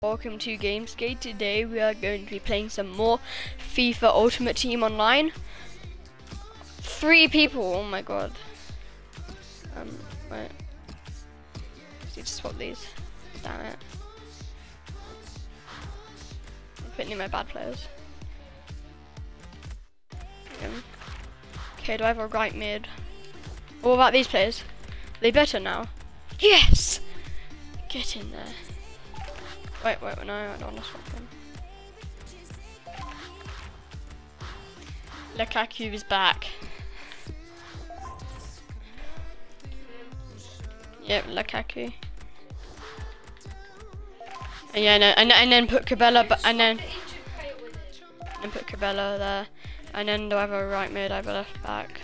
Welcome to Gamescade. Today we are going to be playing some more FIFA Ultimate Team Online. Three people, oh my god. Um, wait. Just need to swap these. Damn it. I'm putting in my bad players. Okay, do I have a right mid? What about these players? Are they better now? Yes! Get in there. Wait, wait, no, I don't want to swap. Lukaku is back. Yep, Lukaku. And yeah, no, and, and then put Cabella, but and then and put Cabella there, and then do I have a right mid? I have a left back.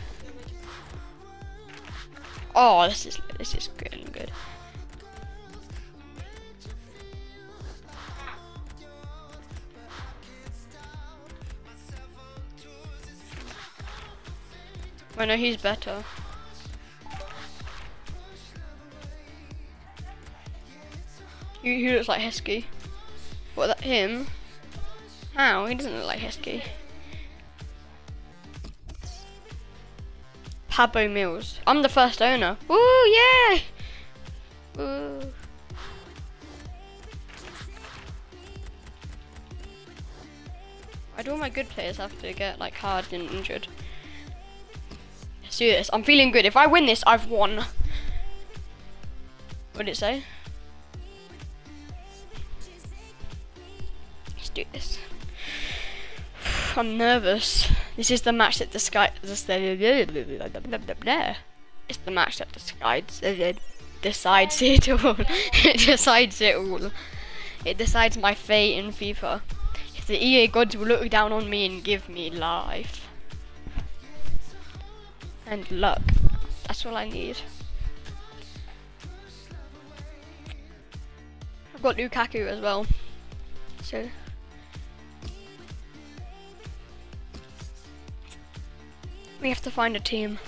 Oh, this is this is good and good. I know he's better. He, he looks like Heskey. What, that him? How? He doesn't look like Heskey. Pablo Mills. I'm the first owner. Woo, yeah! Woo. Why do all my good players have to get like hard and injured? Let's do this. I'm feeling good. If I win this, I've won. What did it say? Let's do this. I'm nervous. This is the match that decides. It's the match that decides decides it all. it decides it all. It decides my fate in FIFA. If the EA gods will look down on me and give me life and luck. That's all I need. I've got Lukaku as well. So we have to find a team.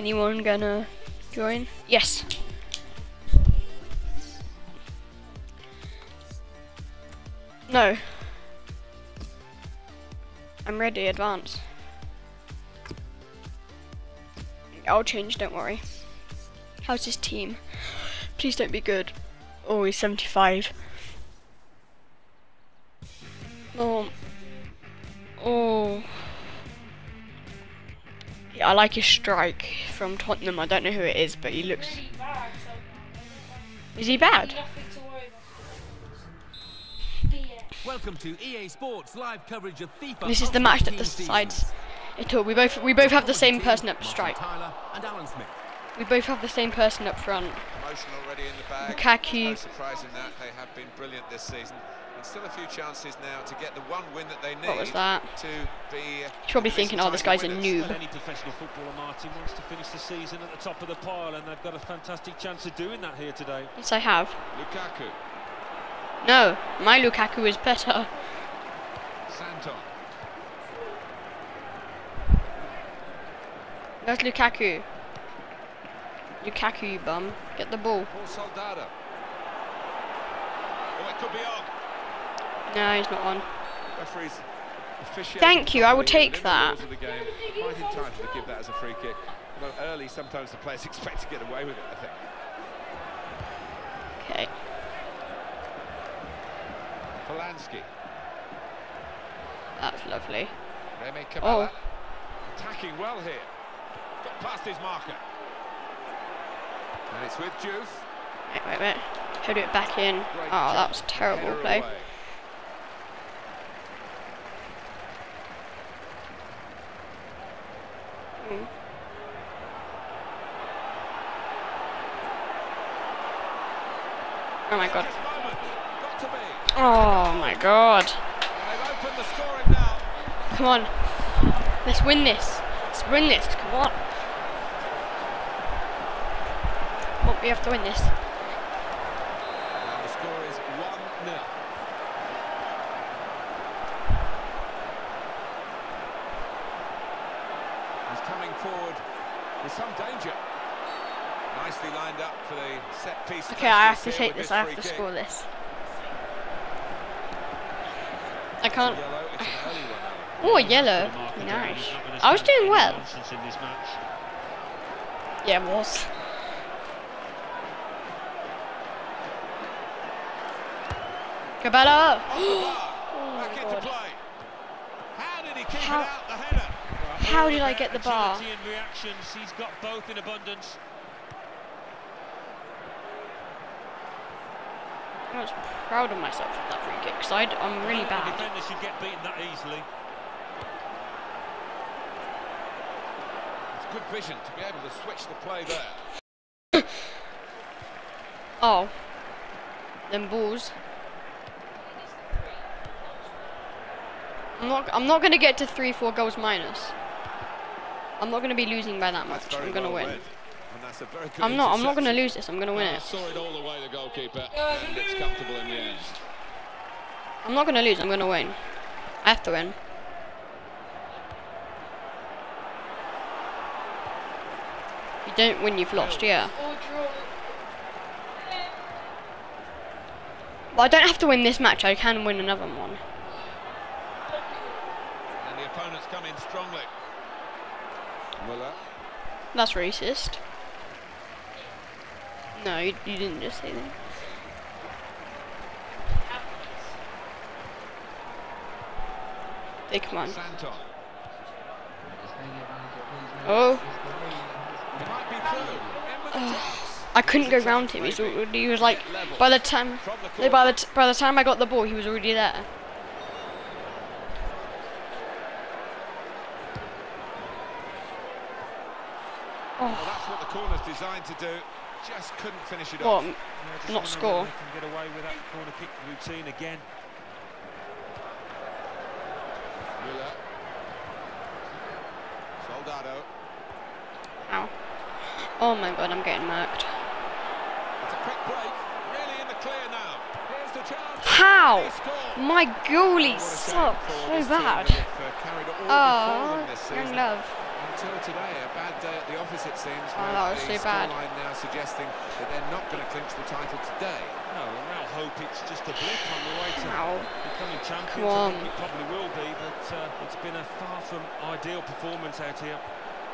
Anyone gonna join? Yes. No. I'm ready, advance. I'll change, don't worry. How's his team? Please don't be good. Oh, he's 75. Oh. Oh. I like his strike from Tottenham. I don't know who it is, but he looks. Is he bad? Welcome to EA Sports live coverage of FIFA. This is the match that decides it all. We both we both have the same person up strike. And Alan Smith. We both have the same person up front. Emotion already in the. Lukaku. No surprise in that. They have been brilliant this season. And still a few chances now to get the one win that they need. What was that? To be. uh, He's probably thinking, oh, this guy's a noob. Well, any professional footballer, Martin, wants to finish the season at the top of the pile, and they've got a fantastic chance of doing that here today. Yes, I have. Lukaku, No, my Lukaku is better. Santon, Where's Lukaku? Lukaku, you bum. Get the ball. Paul Soldado. Oh, it could be on. No, he's not on. Referees Thank you, I will take that. the. Quite entitled to give that as a free kick. Although early, sometimes the players expect to get away with it. I think. Okay. Polanski, That's lovely. Remy Cabella, Oh. attacking well here. Got past his marker. And it's with Juve. Wait, wait, wait. Head it back in. Great Oh, that was terrible play. away. Mm. Oh my god. Oh my god. Come on. Let's win this. Let's win this. Come on. Oh, we have to win this. nil. He's coming forward with some danger. Nicely lined up for the set piece. Okay, I have to take with this. I have to kick. score this. I can't. Yellow, it's an early one, Alan. Oh, He's not yellow. gonna mark it down. Nice. He's not gonna I was doing well. nonsense in this match. Yeah, it was. Cabella. Oh Back into play. How did he keep How- it out? The header. How did I get the bar? agility and reactions. He's got both in abundance. I was proud of myself with that free kick because I'm really The bad. defender should get beaten that easily. It's good vision to be able to switch the play there. Oh. Them balls. I'm not. I'm not gonna get to three, four goals minus. I'm not gonna be losing by that much. I'm gonna well win. read. And that's a very good I'm not. I'm not gonna lose this. I'm gonna win Ah, it. Saw it all the way, the goalkeeper, and it's comfortable in the end. I'm not gonna lose. I'm gonna win. I have to win. You don't win, you've lost. Yeah. Well, I don't have to win this match. I can win another one. And the opponents come in strongly. Muller. That's racist. No, you, you didn't just say that. Hey, come on. Oh, oh. He might be through. In with the chance. I couldn't go round him. He was like, by the time, by the t- by the time I got the ball, he was already there. Well, that's what the corner's designed to do. Just couldn't finish it What? off. Yeah, just Not wonder score. can get away with that corner kick routine again. Muller. Soldado. Ow. Oh my god, I'm getting marked. It's a quick break. Really in the clear now. Here's the chance. How? My goalie What a sucks so bad. that have, uh, carried it all before Oh, young love. Until today, a bad day at the office it seems. Oh, with that was the so bad. now suggesting that they're not going to clinch the title today. No, and they'll hope it's just a blip on the way to Ow. becoming champions. Come I think it probably will be, but uh, it's been a far from ideal performance out here.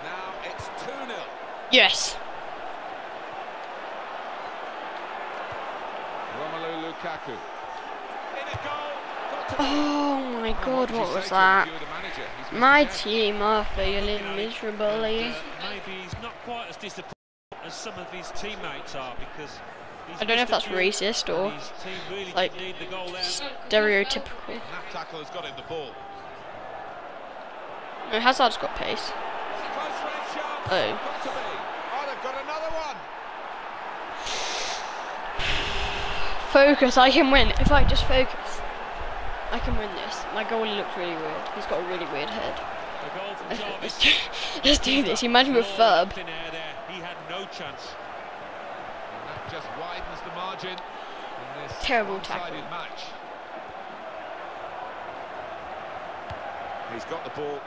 Now it's 2-0. Yes. Romelu Lukaku. In a goal. Got to Oh my god, what was that? If you were the manager? He's My team are failing miserably. maybe he's not quite as disappointed as some of his teammates are because I don't know if that's racist or and his team really like need the goal there. stereotypical. That tackle has got him the ball. No, Hazard's got pace. Close range shot. Oh. Got to be. Oh, they've got another one. Focus, I can win. If I just focus, I can win this. My goalie looks really weird. He's got a really weird head. The goal from Let's, do- let's do this. Imagine with Ferb. thin air there. He had no chance. And that just widens the margin in this Terrible tackle. match. He's got the ball.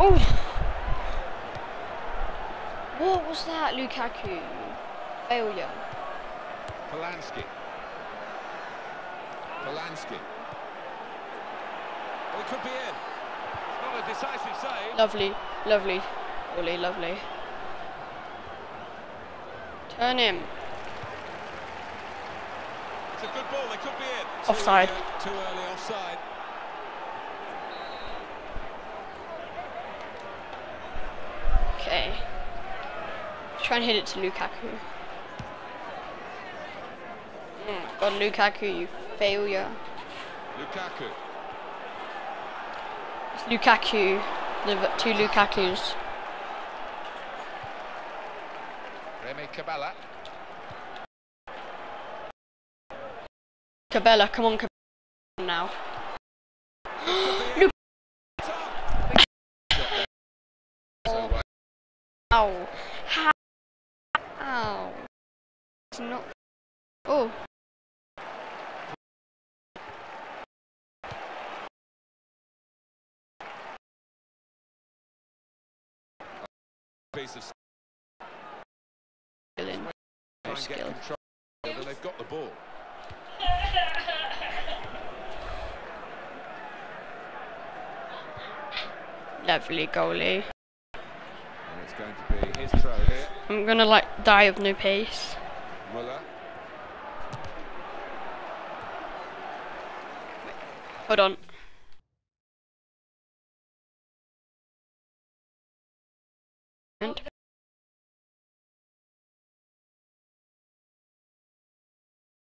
Oh! What was that, Lukaku? Failure. Polanski. Polanski. Well, it could be in. It's not a decisive save. Lovely, lovely, Ollie, lovely. Turn him. It's a good ball. They could be in. Offside. Too, early- too early offside. Okay. Try and hit it to Lukaku. Mm, God, Lukaku, you failure. Lukaku. It's Lukaku. Two Lukakus. Remy Cabella. Cabella, come on, Cabella now. Uh, Ow. Of skill. control, they've got the ball. Lovely goalie. And it's going to be his throw here. I'm gonna like die of no pace. Muller. Hold on. And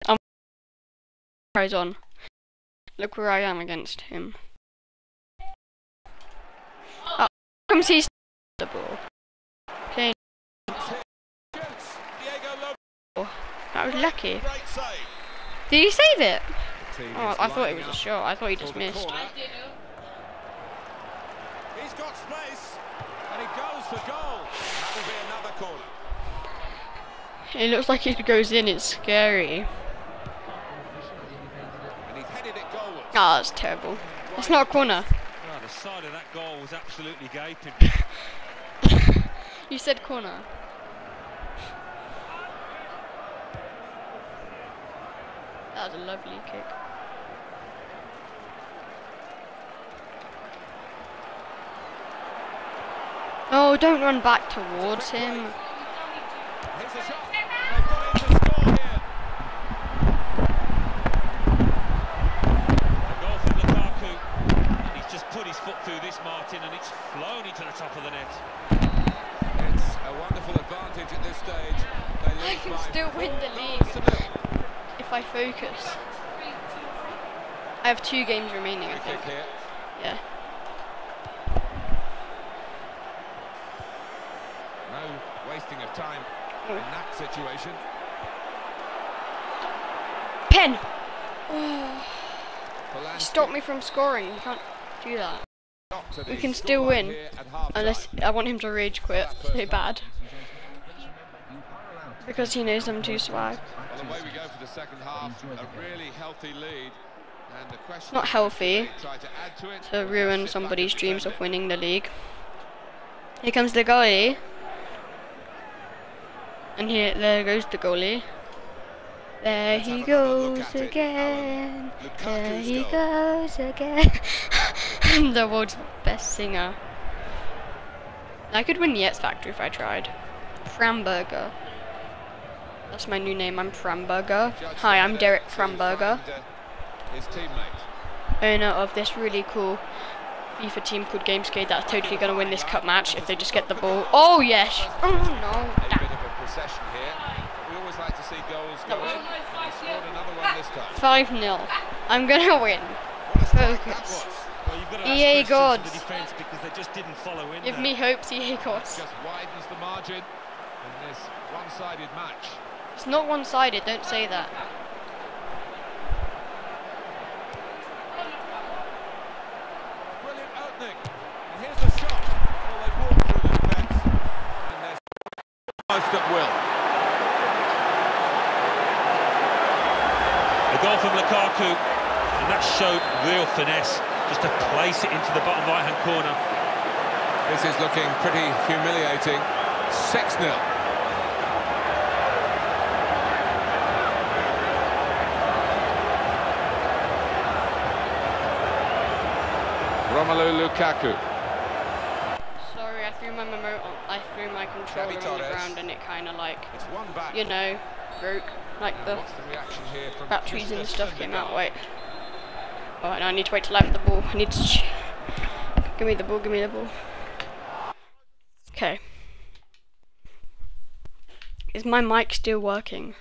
um, tries on. Look where I am against him. Oh, comes he's the ball. Shoots. That was lucky. Did he save it? Oh, I thought it was a shot. I thought he just missed. He's got space, and he goes for goal. That'll be another corner. It looks like it goes in. It's scary. And he's headed it goalwards. Ah, that's terrible. It's not a corner. Oh, the side of that goal was absolutely gaping. You said corner. That was a lovely kick. Oh, don't run back towards him. Here's the shot. They've got him to score here. A goal from Lukaku. And he's just put his foot through this, Martin, and it's flown into the top of the net. It's a Oh, wonderful advantage at this stage. They I can still win the goals league. If I focus. I have two games remaining, I think. Yeah. In that situation. Pen! Oh, stop me from scoring. You can't do that. We can still win. here at half-time. Unless I want him to rage quit so bad. Because he knows I'm too swag. Well, away we go for the second half. A really healthy lead. And the question Not healthy do they try to add to it, to ruin somebody's dreams of winning the league. Here comes the goalie. And here, there goes the goalie. There Let's he have another look goes again. There he goal. goes again. I'm the world's best singer. I could win the X Factor if I tried. Framburger. That's my new name. I'm Framburger. Hi, I'm Derek Framburger, His teammate. owner of this really cool FIFA team called Gamescade that's totally going to win this cup match if they just get the ball. Oh, yes. Oh, no. 5-0. I'm gonna win. Focus. Well, EA gods. Give there. me hopes, EA gods. Just widens the margin in this one-sided match. It's not one-sided, don't say that. From Lukaku, and that showed real finesse, just to place it into the bottom right-hand corner. This is looking pretty humiliating. 6-0. Romelu Lukaku. Sorry, I threw my remote I threw my controller on the ground and it kind of like, It's one back. you know, broke. Like the the reaction here batteries and stuff came out. Wait. Oh, no, I need to wait till I have the ball. I need to. Ch- give me the ball, give me the ball. Okay. Is my mic still working?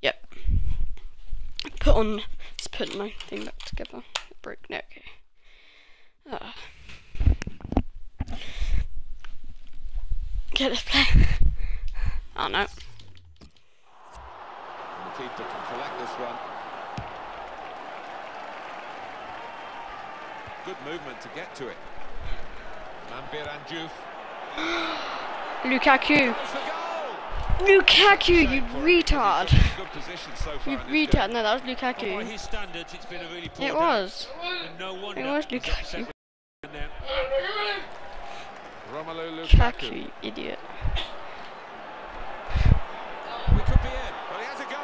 Yep. Put on. Let's put my thing back together. It broke. No, okay. Ah. Okay, let's play. Oh no. And the keeper can collect this one. Good movement to get to it. Manbir Anjouf. Lukaku. Goes for goal! Lukaku, you retard. Good position so far You retard. No, that was Well, by Lukaku. his standards, it's been a really poor It day. was. No It was Lukaku. upset with now. game. Romelu Lukaku. Lukaku, you idiot. We could be in, but he has a go.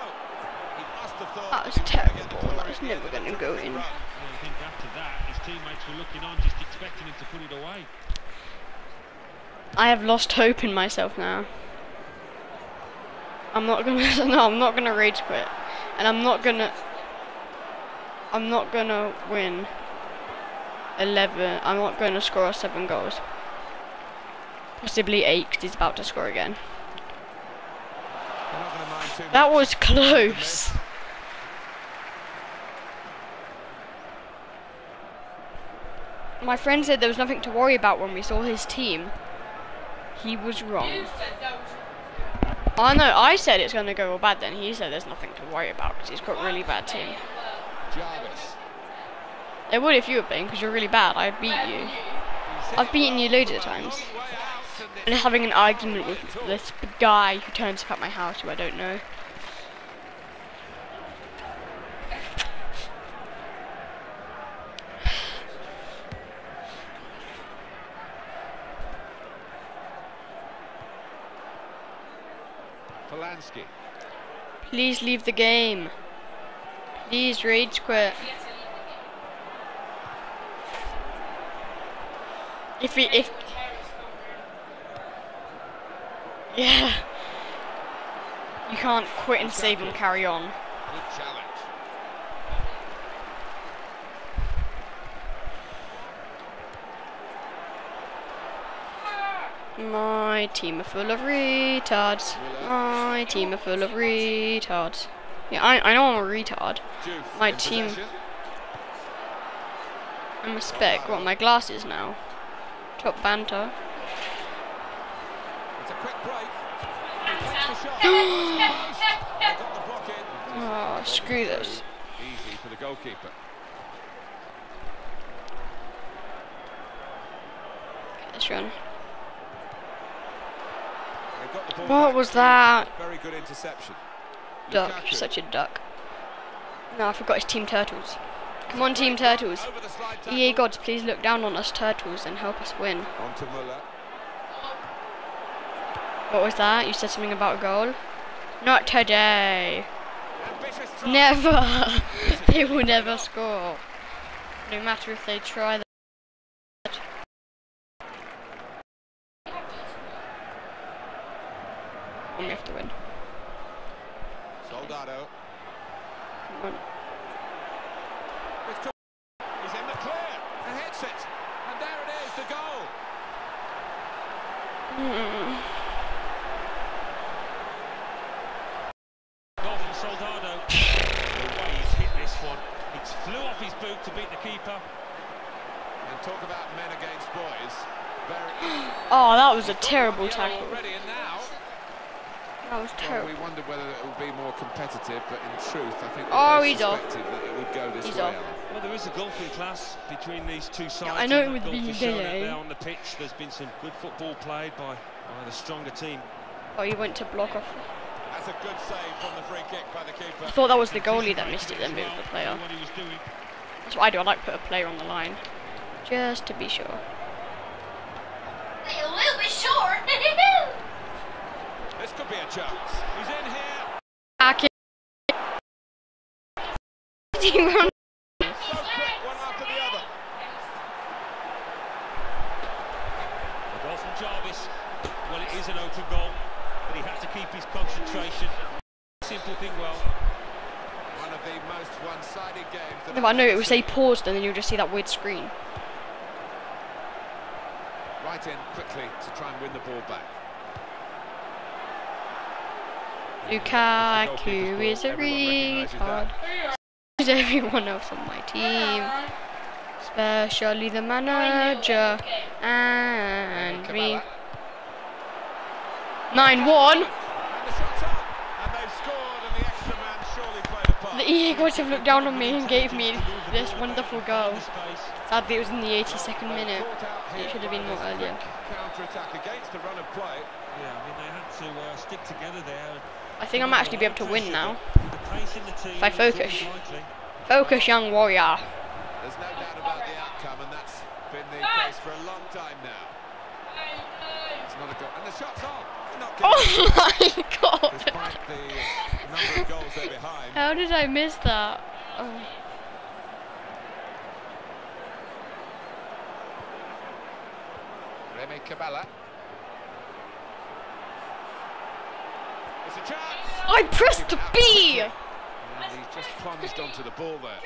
He must have thought Oh, that was he was gonna get the terrible. That was never gonna go in. I think after that, his teammates were looking on, just expecting him to put it away. I have lost hope in myself now. I'm not gonna. No, I'm not gonna rage quit, and I'm not gonna. I'm not gonna win. Eleven. I'm not gonna score seven goals. Possibly eight, 'cause he's about to score again. They're not gonna mind too That was close. My friend said there was nothing to worry about when we saw his team. He was wrong. I know, I said it's going to go all bad then. He said there's nothing to worry about because he's got a really bad team. Jarvis. It would if you were playing because you're really bad. I beat you. I've beaten you loads of times. Way out, and And having an argument with this guy who turns up at my house who I don't know. Polanski. Please leave the game. Please rage quit. If we if. Yeah. You can't quit and save and carry on. Good challenge. My team are full of retards. My team are full of retards. Yeah, I, I know I'm a retard. My team-. I'm a spec. What, my glasses now? Top banter. It's a quick break. He takes the shot. Post. They got the block in. Oh, screw this. Easy for the goalkeeper. Let's run. They've got the ball What was that? Very good interception. Duck. Lukaku. Such a duck. No, I forgot it's Team Turtles. Come on, Team Turtles. Over the slide tackle. EA gods, please look down on us turtles and help us win. What was that? You said something about a goal? Not today. Never. they will never score. No matter if they try that. And we have to win. Soldado. Come on. He's in the clear and hits it. And there it is, the goal. Mm. Goal from Soldado. the way he's hit this one. It flew off his boot to beat the keeper. And talk about men against boys. Very Oh, that was a terrible tackle. Already and now. That was Well, we wondered whether it would be more competitive, but in truth, I think we Oh, both he's off. suspected that it would go this He's way. off. Well, there is a golfing class between these two sides. I know and it would that be golf is shown out there. there on the pitch. There's been some good football played by, by the stronger team. Oh, he went to block off. That's a good save from the free kick by the keeper. I thought that was the goalie that missed it, then moved the player. What he was doing. That's what I do. I like to put a player on the line, just to be sure. This could be a chance. He's in here. Back in. He So quick, one after the other. A goal from Jarvis. Well, it is an open goal, but he had to keep his concentration. Simple thing well. One of the most one-sided games. that No, I know it I've would say paused, and then you'll just see that weird screen. Right in quickly to try and win the ball back. Lukaku is a retard. Is everyone else on my team, especially the manager and me. Nine one. The shot's up. And they've scored, and the extra man surely played a part. The EA gods have looked down on me and gave me this wonderful goal. Sadly, it was in the 82nd minute. It should have been more earlier. Counter-attack against the run of play. Yeah, I mean, they had to uh, stick together there. I think I might actually be able to win now. The pace in the team If I focus. Focus, young warrior. There's no doubt about the outcome, and that's been the case for a long time now. It's not a goal, and the shot's on. Not Oh my god. despite the number of goals they're behind. How did I miss that? Oh. Remy Cabella. It's a chance. I pressed B! And he's just plunged onto the ball there.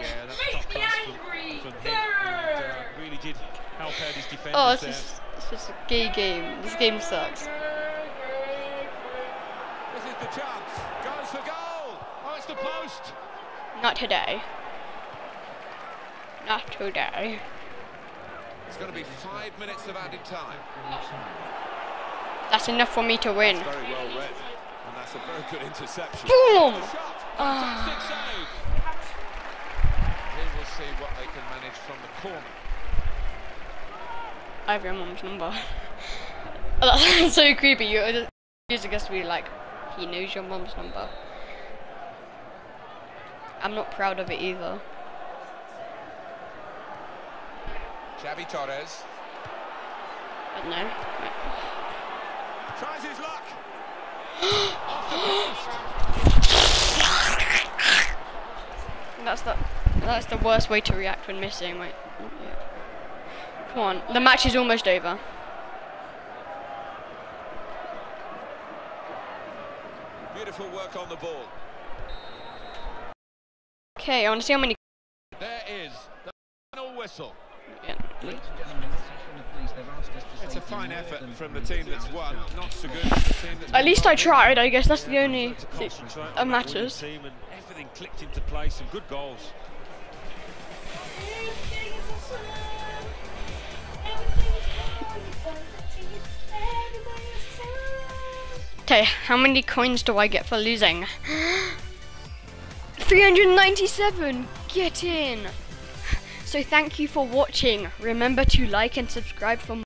Yeah, that's top class from, from him. And, uh, really did help out his defenders Oh, this there. is, this is a gay game. This game sucks. This is the chance. Goes for goal. Oh, it's the post. Not today. Not today. It's going to be five minutes of added time. That's enough for me to win. That's very well read. And that's a very good interception. Boom! Shot. Ah. Fantastic save. Here we'll see what they can manage from the corner. I have your mum's number. That's so creepy. You're just supposed to be like, he knows your mum's number. I'm not proud of it either. Xavi Torres But no. tries his luck. That's the that's the worst way to react when missing. Wait. Come on. The match is almost over. Beautiful work on the ball. Okay, I want to see how many. There is the final whistle. Yeah. It's a fine effort from the team that's won. Not so good the team that's At least I tried. I guess that's the only thing that matters. Everything clicked into place. Some good goals. Okay, how many coins do I get for losing? 397! Get in! So thank you for watching. Remember to like and subscribe for more.